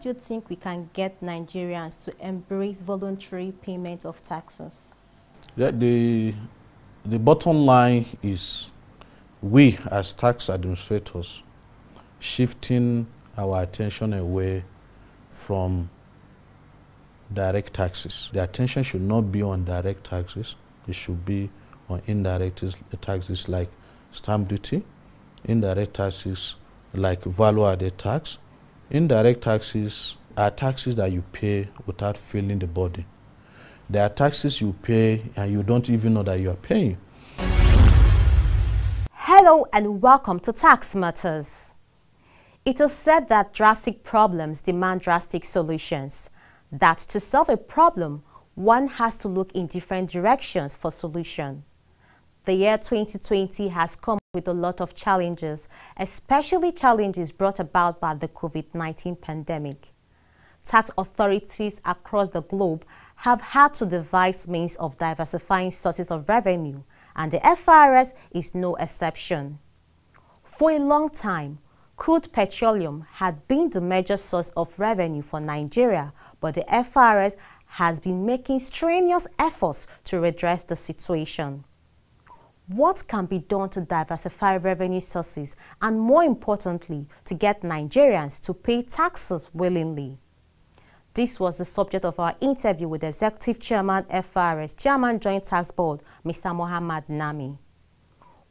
do you think we can get Nigerians to embrace voluntary payment of taxes? Yeah, the, the bottom line is we as tax administrators shifting our attention away from direct taxes. The attention should not be on direct taxes. It should be on indirect taxes like stamp duty, indirect taxes like value added tax. Indirect taxes are taxes that you pay without feeling the burden. There are taxes you pay and you don't even know that you are paying. Hello and welcome to Tax Matters. It is said that drastic problems demand drastic solutions. That to solve a problem, one has to look in different directions for solution. The year 2020 has come with a lot of challenges, especially challenges brought about by the COVID-19 pandemic. Tax authorities across the globe have had to devise means of diversifying sources of revenue, and the FIRS is no exception. For a long time, Crude petroleum had been the major source of revenue for Nigeria, but the FIRS has been making strenuous efforts to redress the situation. What can be done to diversify revenue sources and more importantly, to get Nigerians to pay taxes willingly? This was the subject of our interview with Executive Chairman FIRS, Chairman Joint Tax Board, Mr. Muhammad Nami.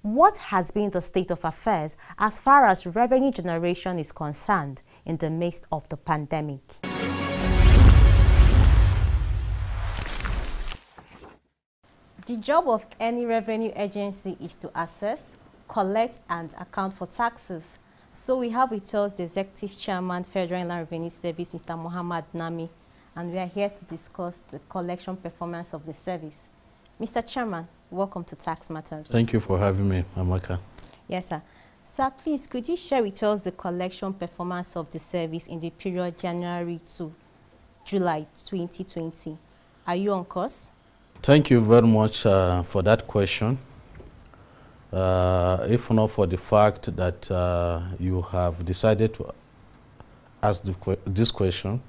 What has been the state of affairs as far as revenue generation is concerned in the midst of the pandemic? The job of any revenue agency is to assess, collect and account for taxes. So we have with us the Executive Chairman, Federal Inland Revenue Service, Mr. Muhammad Nami, and we are here to discuss the collection performance of the service. Mr. Chairman, welcome to Tax Matters. Thank you for having me, Amaka. Yes, sir. Sir, please, could you share with us the collection performance of the service in the period January to July 2020? Are you on course? Thank you very much uh, for that question. Uh, if not for the fact that uh, you have decided to ask que this question,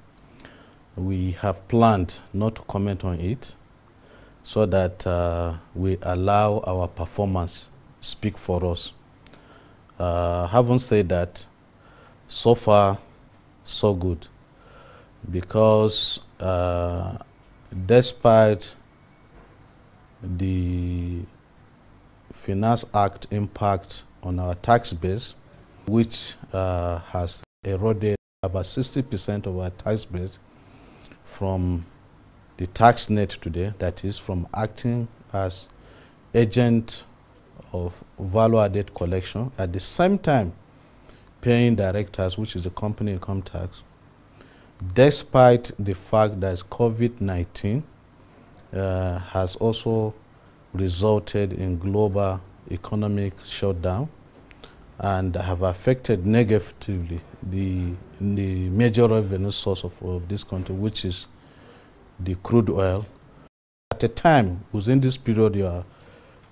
we have planned not to comment on it so that uh, we allow our performance speak for us. Uh, having said that, so far, so good. Because uh, despite the Finance Act impact on our tax base, which uh, has eroded about 60% of our tax base from the tax net today, that is from acting as agent of value added collection, at the same time paying direct tax, which is the company income tax, despite the fact that COVID-19 uh, has also resulted in global economic shutdown and have affected negatively the, the major revenue source of, of this country, which is the crude oil. At a time, within this period you are,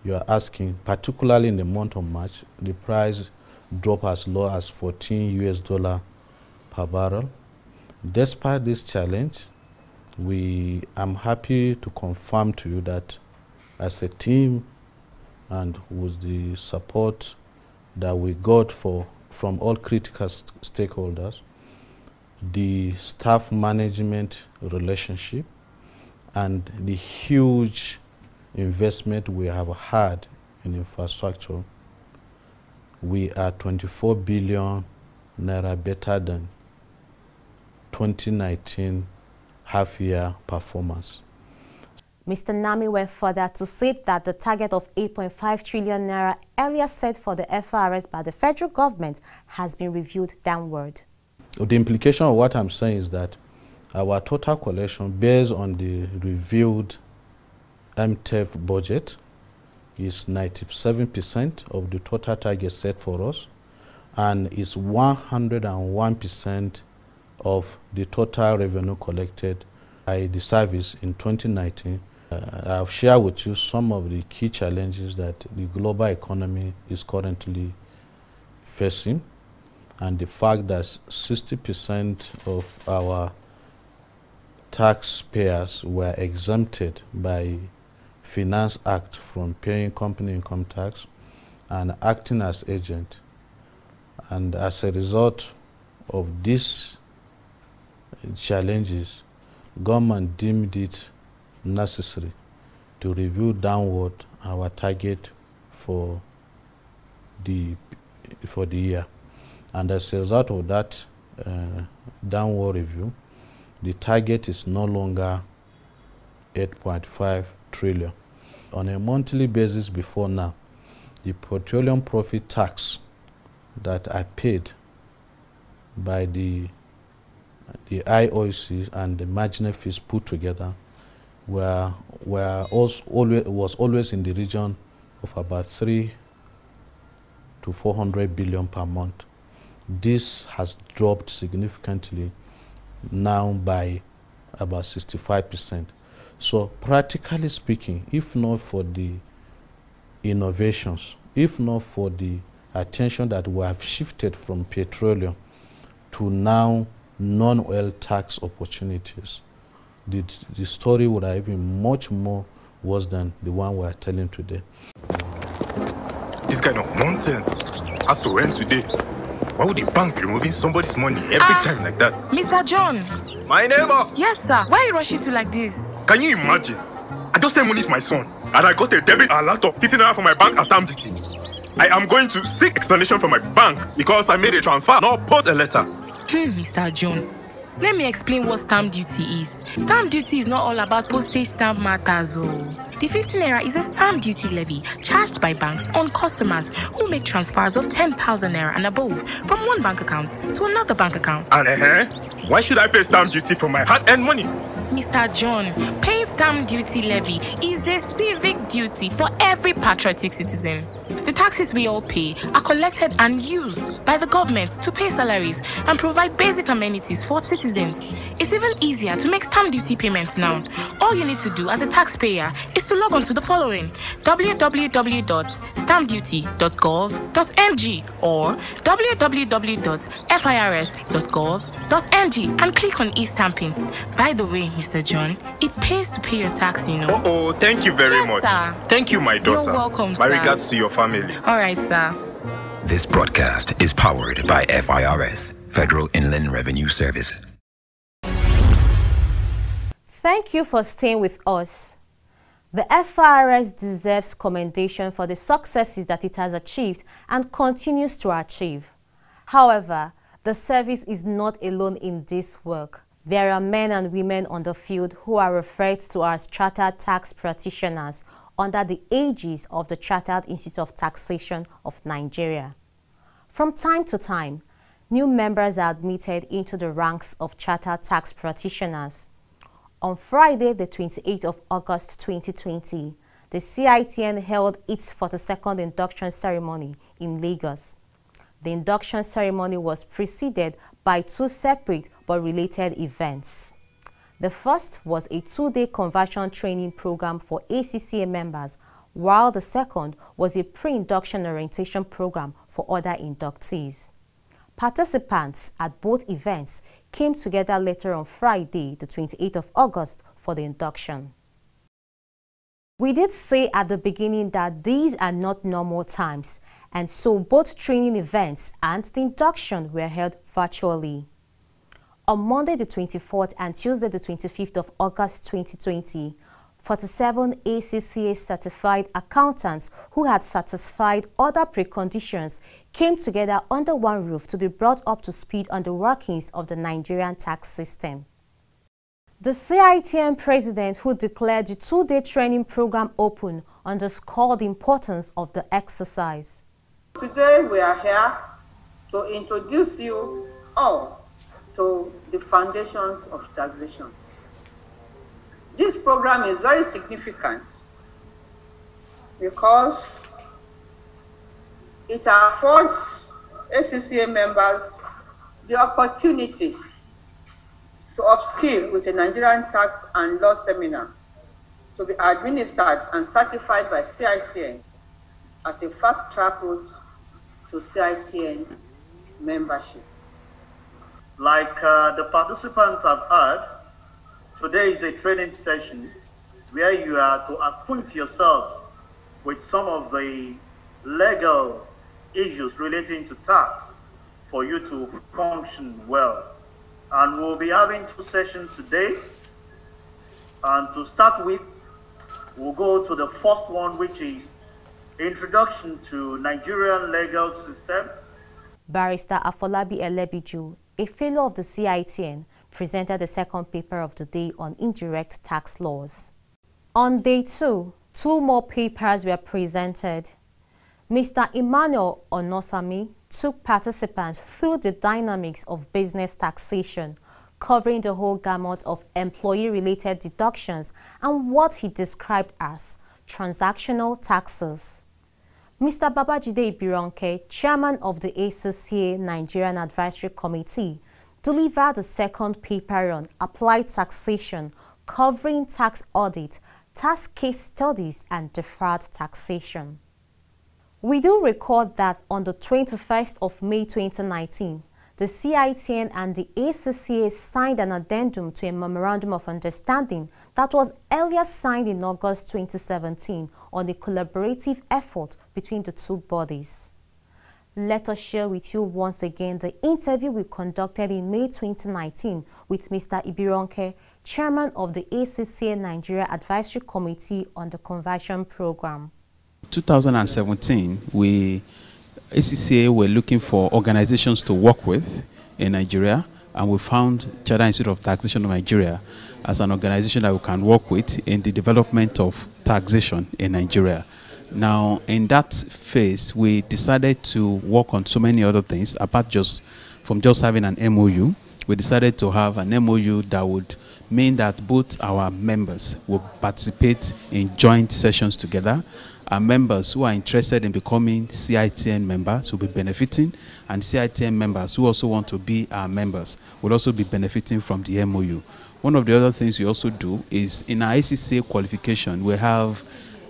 you are asking, particularly in the month of March, the price dropped as low as 14 US dollar per barrel. Despite this challenge, we I'm happy to confirm to you that as a team and with the support that we got for from all critical st stakeholders, the staff management relationship and the huge investment we have had in infrastructure, we are 24 billion naira better than 2019 half-year performance. Mr. Nami went further to say that the target of 8.5 trillion naira earlier set for the FIRS by the federal government has been reviewed downward. The implication of what I'm saying is that our total collection based on the reviewed MTEF budget is 97% of the total target set for us and is 101% of the total revenue collected by the service in 2019. Uh, I've shared with you some of the key challenges that the global economy is currently facing and the fact that 60% of our taxpayers were exempted by Finance Act from paying company income tax and acting as agent. And as a result of these challenges, government deemed it necessary to review downward our target for the for the year. And as a result of that uh, downward review, the target is no longer 8.5 trillion. On a monthly basis before now, the petroleum profit tax that I paid by the the IOCs and the marginal fees put together were were also always was always in the region of about three to 400 billion per month. This has dropped significantly now by about 65 percent. So practically speaking, if not for the innovations, if not for the attention that we have shifted from petroleum to now non-oil tax opportunities, the, the story would have been much more worse than the one we are telling today. This kind of nonsense has to end today. Why would the bank be removing somebody's money every Ah. time like that? Mr. John. My neighbor! Yes, sir. Why you rushing to like this? Can you imagine? I just sent money to my son, and I got a debit alert of 15 naira from my bank as stamp duty. I am going to seek explanation from my bank because I made a transfer, not post a letter. Hmm, Mr. John. Let me explain what stamp duty is. Stamp duty is not all about postage stamp matters, oh. The 15 naira is a stamp duty levy charged by banks on customers who make transfers of 10,000 naira and above from one bank account to another bank account. And eh, why should I pay stamp duty for my hard-earned money? Mr. John, paying stamp duty levy is a civic duty for every patriotic citizen. The taxes we all pay are collected and used by the government to pay salaries and provide basic amenities for citizens. It's even easier to make stamp duty payments now. All you need to do as a taxpayer is to log on to the following www.stampduty.gov.ng or www.firs.gov.ng and click on e-stamping. By the way, Mr. John, it pays to pay your tax, you know. Oh, oh, thank you very Yes, much. sir. Thank you, my daughter. You're daughter. welcome, My sir. regards to your family. All right, sir. This broadcast is powered by FIRS, Federal Inland Revenue Service. Thank you for staying with us. The FIRS deserves commendation for the successes that it has achieved and continues to achieve. However, the service is not alone in this work. There are men and women on the field who are referred to as chartered tax practitioners under the aegis of the Chartered Institute of Taxation of Nigeria. From time to time, new members are admitted into the ranks of chartered tax practitioners. On Friday, the 28th of August 2020, the CITN held its 42nd induction ceremony in Lagos. The induction ceremony was preceded by two separate but related events. The first was a two-day conversion training program for ACCA members, while the second was a pre-induction orientation program for other inductees. Participants at both events came together later on Friday, the 28th of August, for the induction. We did say at the beginning that these are not normal times, and so both training events and the induction were held virtually. On Monday the 24th and Tuesday the 25th of August 2020, 47 ACCA certified accountants who had satisfied other preconditions came together under one roof to be brought up to speed on the workings of the Nigerian tax system. The CITN president who declared the two-day training program open underscored the importance of the exercise. Today we are here to introduce you all to the foundations of taxation. This program is very significant because it affords ACCA members the opportunity to upskill with a Nigerian tax and law seminar to be administered and certified by CITN as a fast track route to CITN membership. Like uh, the participants have heard, today is a training session where you are to acquaint yourselves with some of the legal issues relating to tax for you to function well. And we'll be having two sessions today. And to start with, we'll go to the first one, which is Introduction to Nigerian Legal System. Barrister Afolabi Elebiju, a fellow of the CITN, presented the second paper of the day on indirect tax laws. On day two, two more papers were presented. Mr. Emmanuel Onosami took participants through the dynamics of business taxation, covering the whole gamut of employee-related deductions and what he described as transactional taxes. Mr. Babajide Ibironke, chairman of the ACCA Nigerian Advisory Committee, delivered the second paper on applied taxation, covering tax audit, tax case studies, and deferred taxation. We do record that on the 21st of May 2019, the CITN and the ACCA signed an addendum to a Memorandum of Understanding that was earlier signed in August 2017 on a collaborative effort between the two bodies. Let us share with you once again the interview we conducted in May 2019 with Mr. Ibironke, Chairman of the ACCA Nigeria Advisory Committee on the Conversion Program. 2017, we ACCA were looking for organizations to work with in Nigeria, and we found Charter Institute of Taxation of Nigeria as an organization that we can work with in the development of taxation in Nigeria. Now, in that phase, we decided to work on so many other things apart just from just having an MOU. We decided to have an MOU that would mean that both our members will participate in joint sessions together our members who are interested in becoming CITN members will be benefiting, and CITN members who also want to be our members will also be benefiting from the MOU. One of the other things we also do is in our ACCA qualification, we have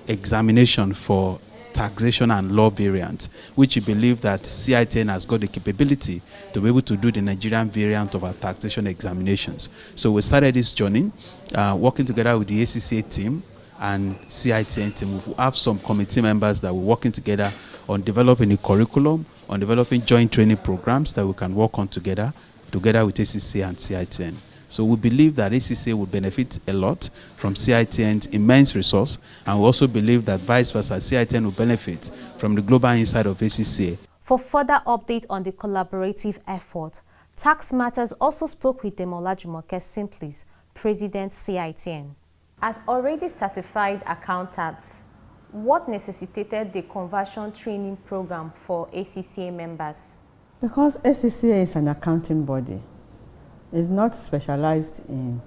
examination for taxation and law variants, which we believe that CITN has got the capability to be able to do the Nigerian variant of our taxation examinations. So we started this journey, uh, working together with the ACCA team, and CITN team. We have some committee members that we're working together on developing a curriculum, on developing joint training programs that we can work on together, together with ACCA and CITN. So we believe that ACCA will benefit a lot from CITN's immense resource, and we also believe that vice versa, CITN will benefit from the global insight of ACCA. For further update on the collaborative effort, Tax Matters also spoke with Dame Olajumoke Simplis, President CITN. As already certified accountants, what necessitated the conversion training program for ACCA members? Because ACCA is an accounting body, it's not specialized in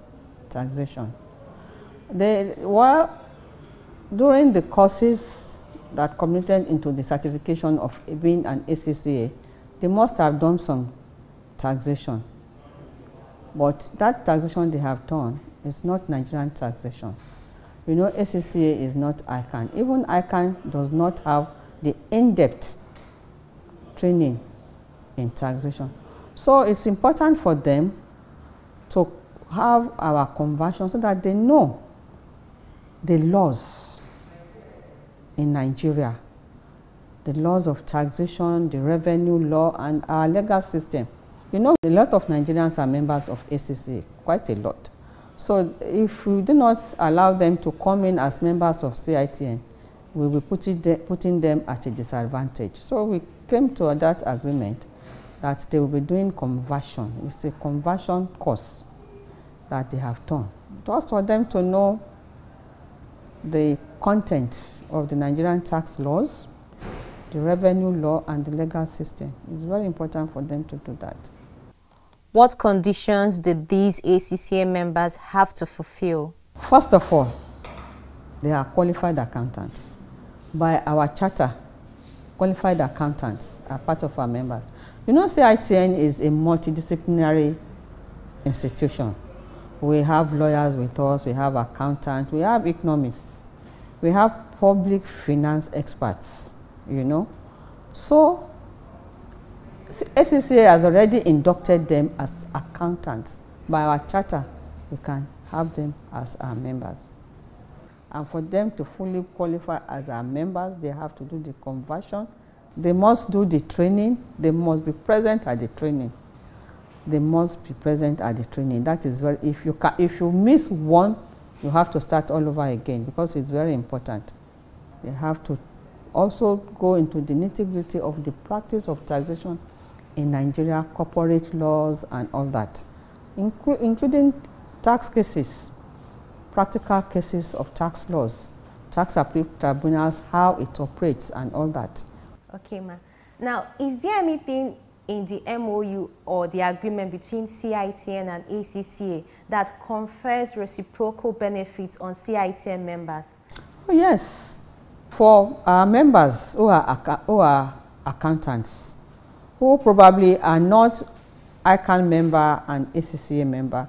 taxation. They were, during the courses that committed into the certification of being an ACCA, they must have done some taxation. But that taxation they have done it's not Nigerian taxation. You know, ACCA is not ICAN. Even ICAN does not have the in-depth training in taxation. So it's important for them to have our conversion so that they know the laws in Nigeria, the laws of taxation, the revenue law, and our legal system. You know, a lot of Nigerians are members of ACCA, quite a lot. So if we do not allow them to come in as members of CITN, we will it putting them at a disadvantage. So we came to that agreement that they will be doing conversion. It's a conversion course that they have done. Just for them to know the content of the Nigerian tax laws, the revenue law, and the legal system. It's very important for them to do that. What conditions did these ACCA members have to fulfill? First of all, they are qualified accountants. By our charter, qualified accountants are part of our members. You know, CITN is a multidisciplinary institution. We have lawyers with us, we have accountants, we have economists, we have public finance experts, you know. So ACCA has already inducted them as accountants. By our charter, we can have them as our members. And for them to fully qualify as our members, they have to do the conversion. They must do the training. They must be present at the training. They must be present at the training. That is very, if you, if you miss one, you have to start all over again because it's very important. They have to also go into the nitty gritty of the practice of taxation in Nigeria, corporate laws and all that, inclu including tax cases, practical cases of tax laws, tax appeal tribunals, how it operates and all that. Okay, ma. Now, is there anything in the MOU or the agreement between CITN and ACCA that confers reciprocal benefits on CITN members? Oh, yes. For our members who are, who are accountants, who probably are not ICAN member and ACCA member,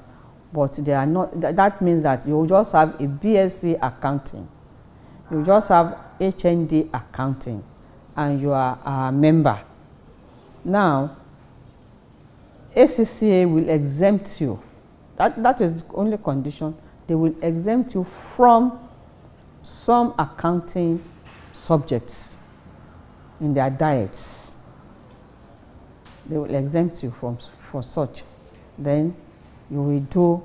but they are not, that means that you just have a BSc accounting, you just have HND accounting, and you are a member. Now, ACCA will exempt you. That, that is the only condition. They will exempt you from some accounting subjects in their diets they will exempt you from for such. Then you will do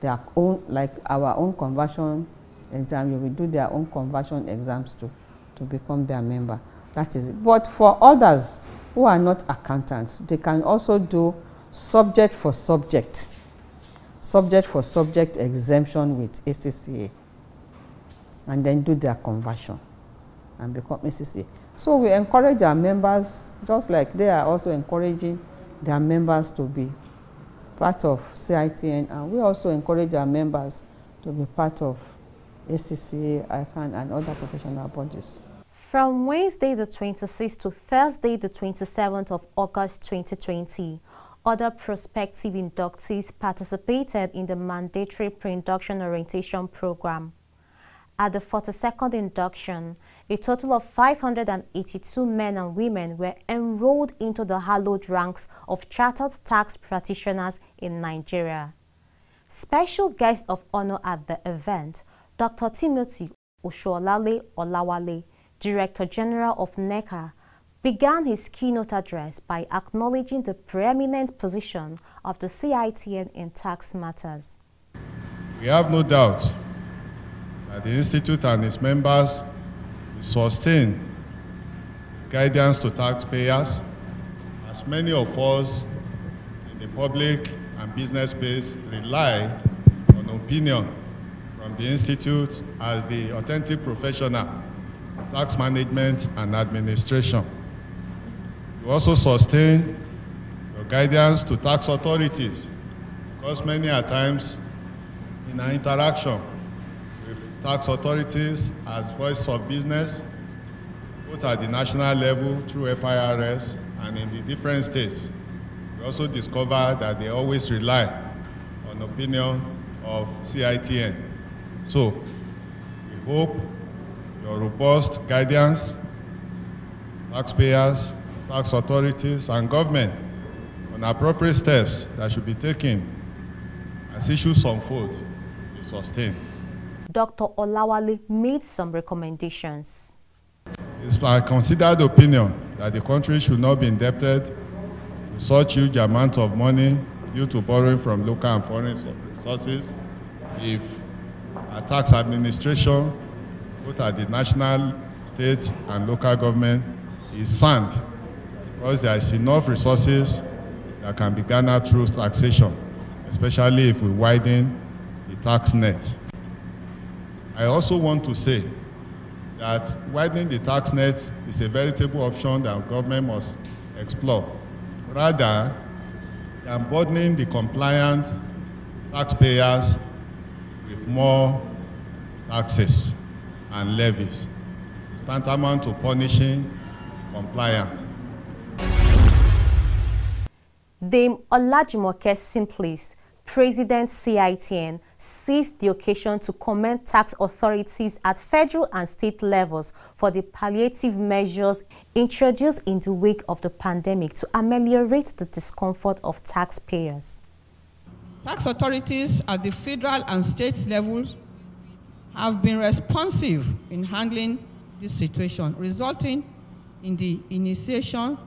their own, like our own conversion exam, you will do their own conversion exams to, to become their member. That is it. But for others who are not accountants, they can also do subject for subject, subject for subject exemption with ACCA, and then do their conversion and become ACCA. So we encourage our members, just like they are also encouraging their members to be part of CITN, and we also encourage our members to be part of ACCA, ICAN, and other professional bodies. From Wednesday the 26th to Thursday the 27th of August 2020, other prospective inductees participated in the mandatory pre-induction orientation program. At the 42nd induction, a total of 582 men and women were enrolled into the hallowed ranks of chartered tax practitioners in Nigeria. Special guest of honor at the event, Dr. Timothy Oshuolale Olawale, Director General of NECA, began his keynote address by acknowledging the preeminent position of the CITN in tax matters. We have no doubt that the Institute and its members sustain guidance to taxpayers, as many of us in the public and business space rely on opinion from the Institute as the authentic professional tax management and administration. We also sustain your guidance to tax authorities because many a times in our interaction with tax authorities as voice of business, both at the national level through FIRS and in the different states. We also discover that they always rely on opinion of CITN. So we hope your robust guidance, taxpayers, tax authorities, and government on appropriate steps that should be taken as issues unfold be sustain. Dr. Olawale made some recommendations. It's my considered opinion that the country should not be indebted to such huge amount of money due to borrowing from local and foreign sources if a tax administration, both at the national, state, and local government, is sound because there is enough resources that can be garnered through taxation, especially if we widen the tax net. I also want to say that widening the tax net is a veritable option that government must explore, rather than burdening the compliant taxpayers with more taxes and levies. It's tantamount to punishing compliant. Dame Olajumoke Simplis, President CITN seized the occasion to commend tax authorities at federal and state levels for the palliative measures introduced in the wake of the pandemic to ameliorate the discomfort of taxpayers. Tax authorities at the federal and state levels have been responsive in handling this situation, resulting in the initiation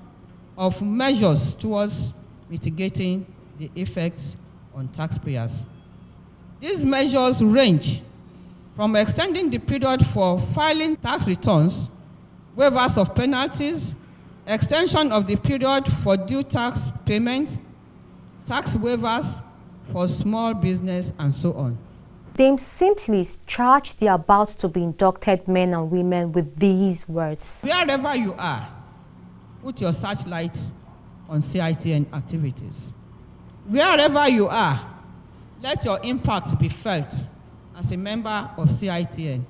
of measures towards mitigating the effects on taxpayers. These measures range from extending the period for filing tax returns, waivers of penalties, extension of the period for due tax payments, tax waivers for small business, and so on. They simply charge the about to be inducted men and women with these words. Wherever you are, put your searchlight on CITN activities. Wherever you are, let your impact be felt as a member of CITN.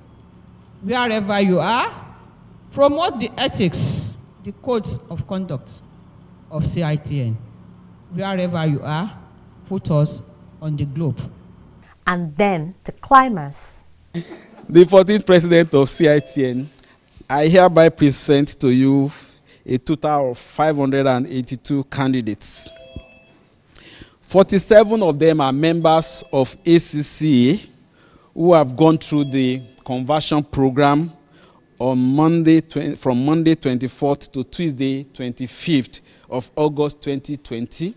Wherever you are, promote the ethics, the codes of conduct of CITN. Wherever you are, put us on the globe. And then the climax. The 14th president of CITN, I hereby present to you a total of 582 candidates. 47 of them are members of ACCA who have gone through the conversion program on Monday, from Monday 24th to Tuesday 25th of August 2020.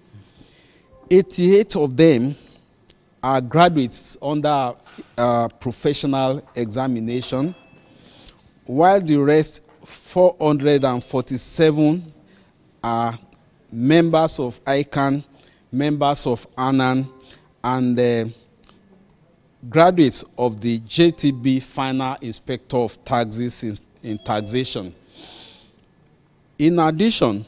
88 of them are graduates under uh, professional examination, while the rest 447 are members of ICANN members of ANAN, and uh, graduates of the JTB Final Inspector of Taxes in, in Taxation. In addition,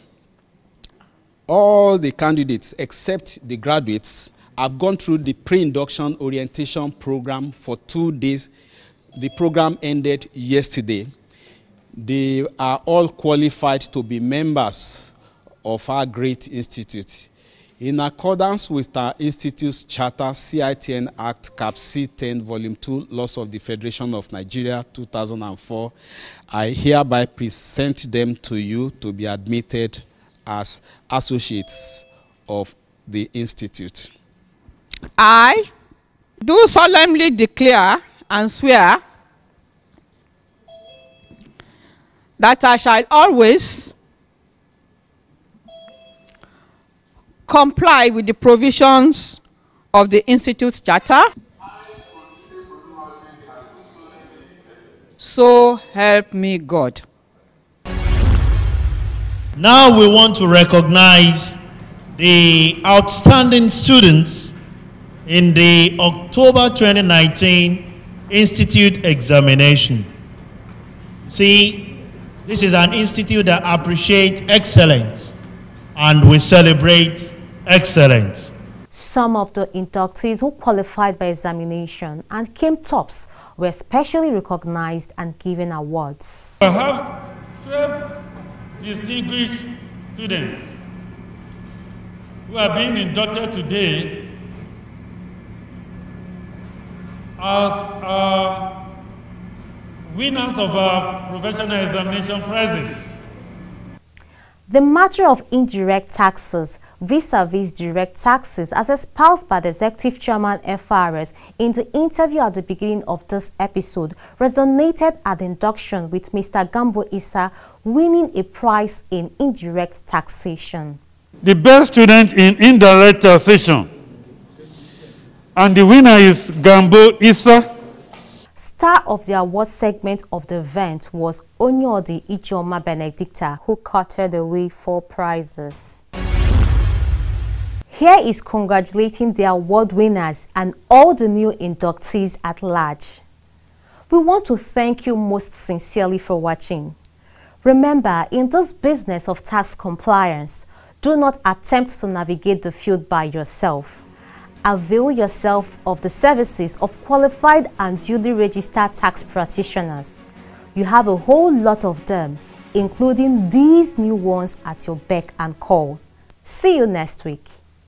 all the candidates except the graduates have gone through the pre-induction orientation program for two days. The program ended yesterday. They are all qualified to be members of our great institute. In accordance with our Institute's Charter, CITN Act, Cap C10, Volume 2, Laws of the Federation of Nigeria, 2004, I hereby present them to you to be admitted as associates of the Institute. I do solemnly declare and swear that I shall always comply with the provisions of the Institute's charter. So help me God. Now we want to recognize the outstanding students in the October 2019 Institute examination. See, this is an institute that appreciates excellence and we celebrate excellence. Some of the inductees who qualified by examination and came tops were specially recognized and given awards. I have 12 distinguished students who are being inducted today as uh, winners of our professional examination prizes. The matter of indirect taxes vis-a-vis -vis direct taxes as espoused by the Executive Chairman FIRS in the interview at the beginning of this episode resonated at the induction with Mr. Gambo Issa winning a prize in indirect taxation. The best student in indirect taxation and the winner is Gambo Issa Star of the award segment of the event was Onyodi Ichoma Benedicta, who carted away four prizes. Here is congratulating the award winners and all the new inductees at large. We want to thank you most sincerely for watching. Remember, in this business of tax compliance, do not attempt to navigate the field by yourself avail yourself of the services of qualified and duly registered tax practitioners. You have a whole lot of them, including these new ones at your beck and call. See you next week.